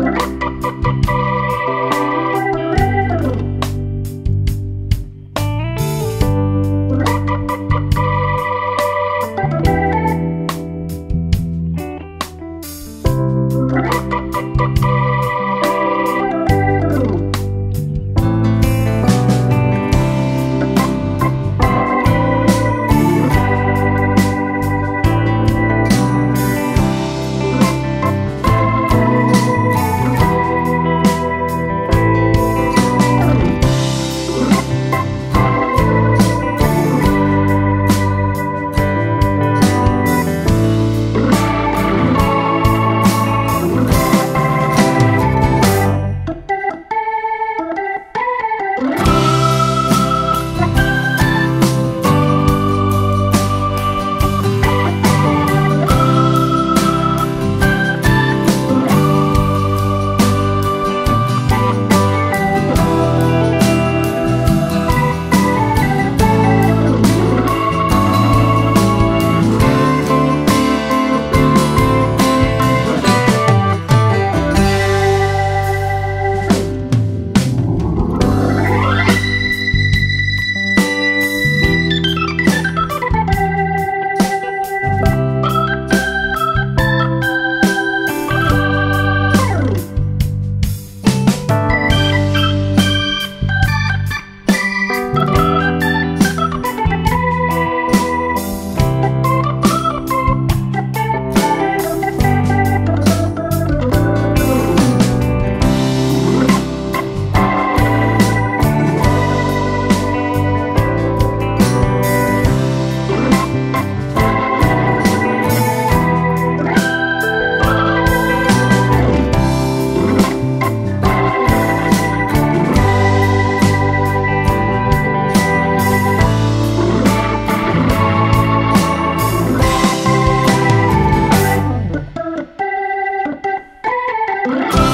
Bye. Oh.